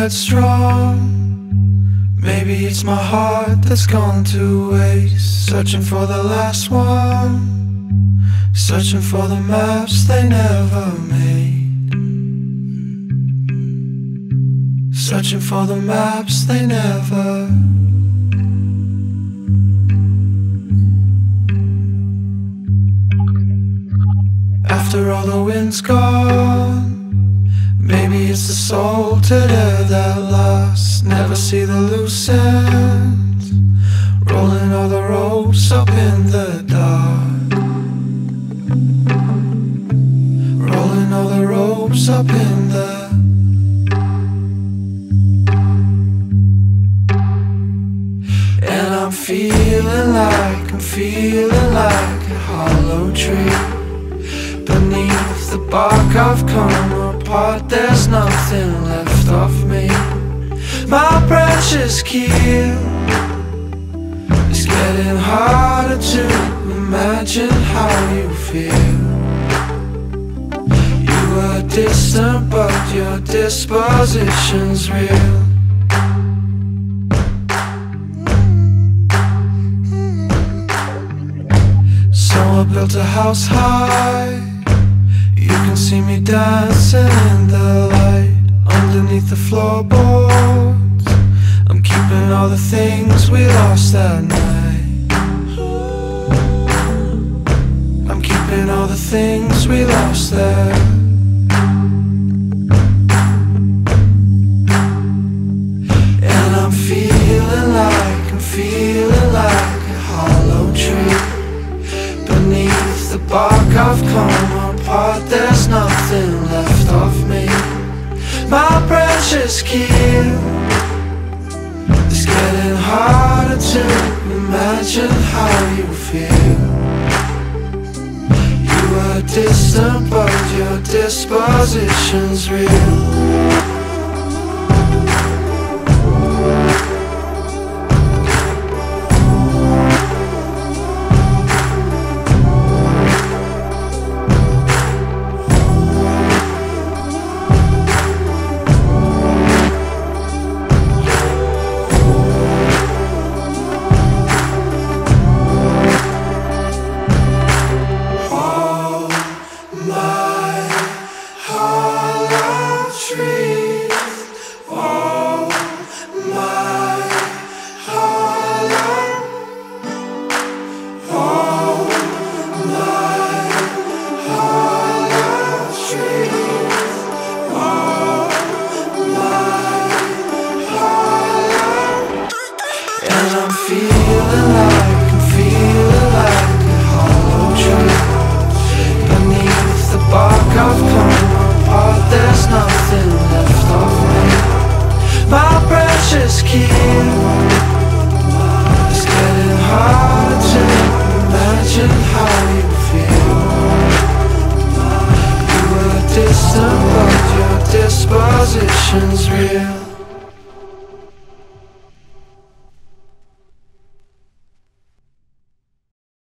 headstrong. Maybe it's my heart that's gone to waste. Searching for the last one. Searching for the maps they never made. Searching for the maps they never. After all the wind's gone, maybe there that lost. Never see the loose ends, rolling all the ropes up in the dark. Rolling all the ropes up in the And I'm feeling like, I'm feeling like a hollow tree Beneath the bark I've come apart There's nothing left of me. My precious keel It's getting harder to imagine how you feel. You are distant but your disposition's real. So I built a house high. You can see me dancing in the light Underneath the floorboards. I'm keeping all the things we lost that night. I'm keeping all the things we lost there. And I'm feeling like, I'm feeling My precious keel It's getting harder to imagine how you feel. You are distant but your disposition's real and